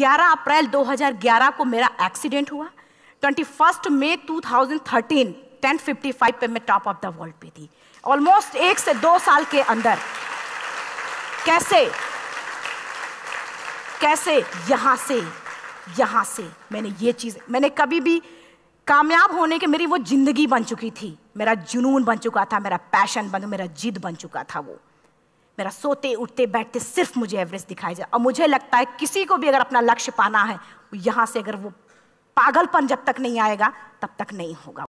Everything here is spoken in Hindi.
11 अप्रैल 2011 को मेरा एक्सीडेंट हुआ। 21 मई 2013 1055 पे मैं टॉप ऑफ़ द वर्ल्ड पे थी। ऑलमोस्ट एक से दो साल के अंदर। कैसे? कैसे? यहाँ से। यहाँ से। मैंने ये चीज़, मैंने कभी भी कामयाब होने के मेरी वो ज़िंदगी बन चुकी थी। मेरा जुनून बन चुका था, मेरा पैशन बन, मेरा जिद बन चुका था वो। मेरा सोते, उठते, बैठते सिर्फ़ मुझे एवरेस्ट दिखाई जाए और मुझे लगता है किसी को भी अगर अपना लक्ष्य पाना है यहाँ से अगर वो पागलपन जब तक नहीं आएगा, तब तक नहीं होगा।